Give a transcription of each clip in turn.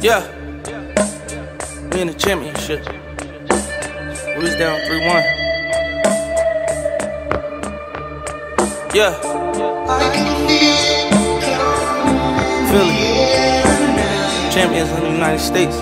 Yeah. We in the championship. We was down 3 1. Yeah. Philly. Champions in the United States.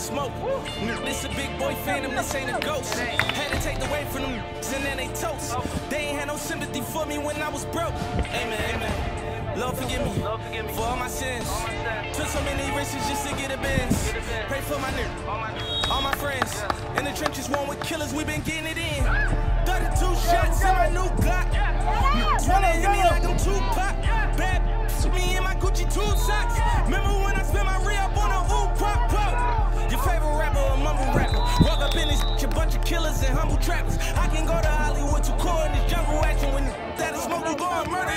Smoke. This a big boy phantom, this ain't a ghost. Had to take the weight from them and then they toast. They ain't had no sympathy for me when I was broke. Amen, amen. Lord forgive me Lord, forgive me. for all my sins. Took so many risks just to get a Benz. Pray for my nigga, all my friends. In the trenches, one with killers, we been getting it in. 32 shots in my new Glock. Wanna hit me like I'm Tupac. Bad me in my Gucci tube socks. Remember when I spent my re-up A bunch of killers and humble trappers. I can go to Hollywood to core in this jungle action. When that is smoke, you go and murder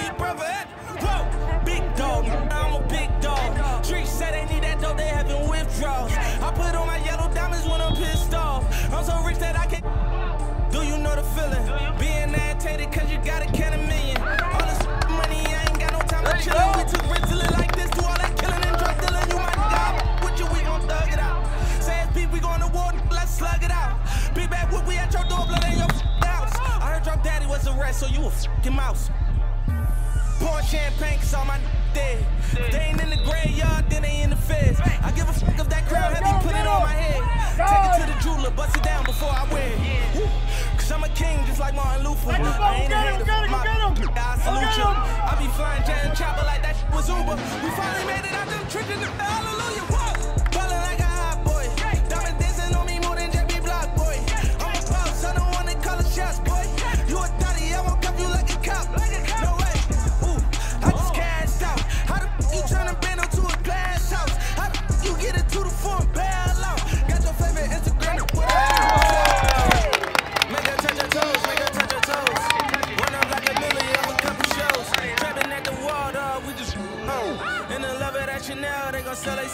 a rat, so you a fucking mouse. Pour champagne, cause all my dead. If they ain't in the graveyard, then they in the feds. I give a fuck if that crown heavy, put it on my head. Take it to the jeweler, bust it down before I wear it. Woo. Cause I'm a king, just like Martin Luther. I ain't a hater, my I salute you. I be flying jet and chopper like that was Uber. We finally made it out them trenches, hallelujah. Whoa.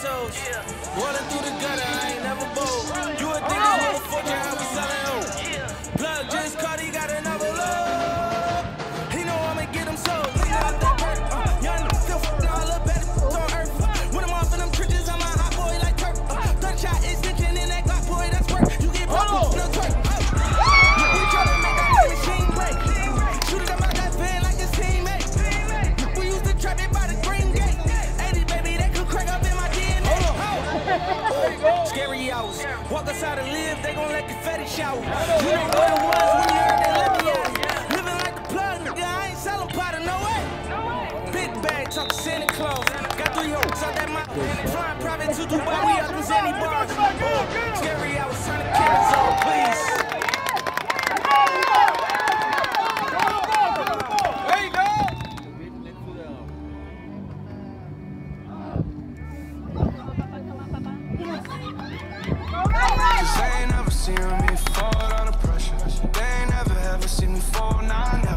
Souls. Rolling through the gutter, I ain't never bold. Walk outside and live, they gon' let confetti shower. You know the ones when you heard they let me out. Living like the plug, nigga, I ain't selling powder, no way. Big bag, talk to Santa Claus. Got three hoes out that mouth. Flying private to Dubai, we up in Xanny bars. Scary hours, turn the cameras on, please. Seen me fall, nah.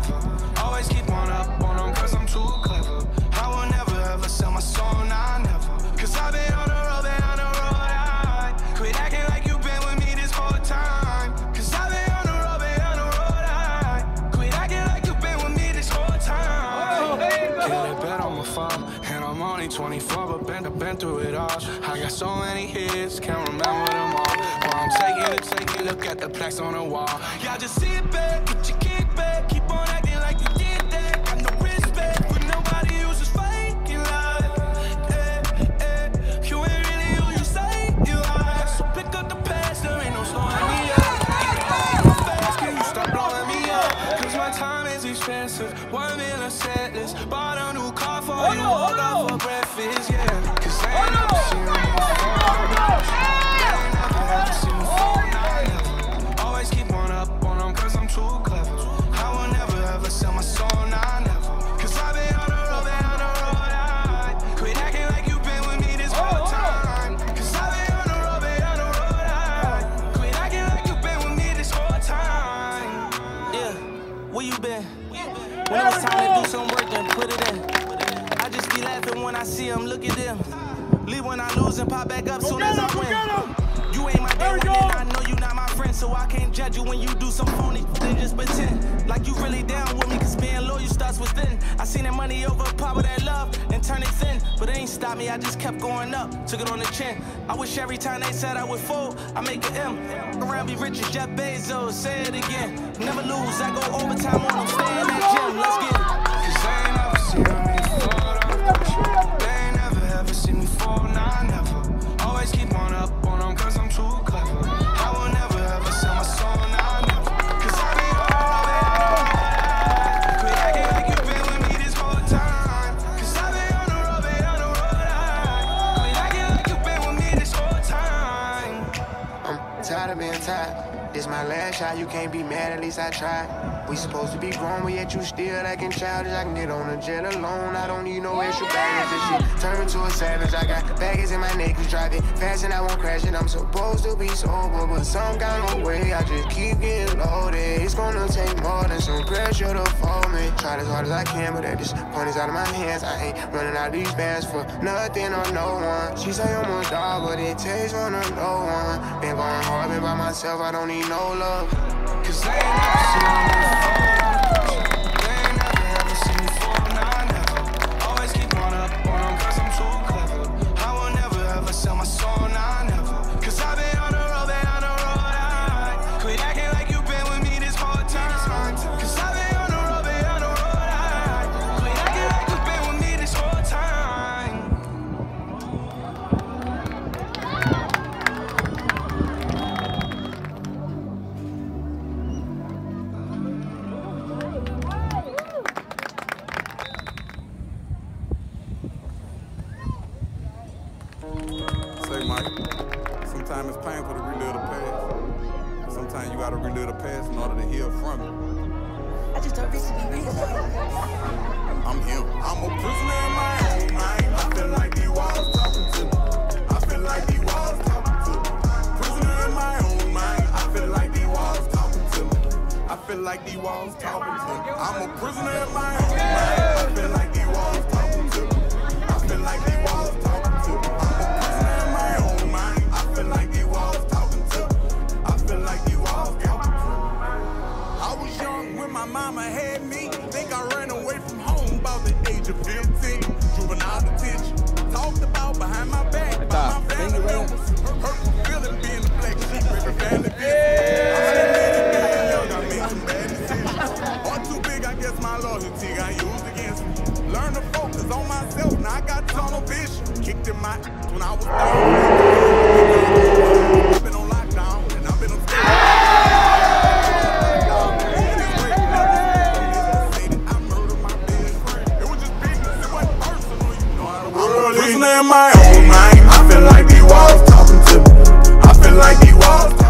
Only 24, but been, been through it all. I got so many hits, can't remember them all. While I'm taking it, taking look at the plaques on the wall. Y'all just sit back, put your kick back, keep on acting like you did that. Got no respect for nobody who's just faking love. Eh, eh, You ain't really who you say you are. So pick up the past, there ain't no slowing me up. Fast can you stop blowing me up? Cause my time is expensive. One meal a as I win. You ain't my day one, I know you not my friend, so I can't judge you when you do some phony. Then just pretend like you really down with me, cause being loyal starts within. I seen that money overpower that love and turn it thin, but it ain't stop me. I just kept going up, took it on the chin. I wish every time they said I would fold, I make an M. Around be rich as Jeff Bezos, say it again. Never lose, I go overtime on them, stay in that gym. Let's get it. Tired of. This my last shot, you can't be mad, at least I tried. We supposed to be grown, but yet you still acting childish. I can get on the jet alone, I don't need no extra baggage. This shit turn into a savage. I got baggage in my neck, drive it fast and I won't crash it. I'm supposed to be sober, but some kind of way I just keep getting loaded. It's gonna take more than some pressure to fold me. Try as hard as I can, but at this point it's out of my hands. I ain't running out of these bands for nothing or no one. She say I'm a dog, but it takes one to no one. Been going hard, been by myself, I don't need no love. Cause I ain't just don't. I'm him. I'm a prisoner in my own mind. I feel like these walls talking to me. I feel like these walls talking to me. Prisoner in my own mind. I feel like these walls talking to me. I feel like these walls talking to me. I'm a prisoner in my Learn to focus on myself, now I got tunnel vision. Kicked in my when I was down. I've been on lockdown, and I've been on Prisoner in my own mind. I feel like these walls talking to me. I feel like these walls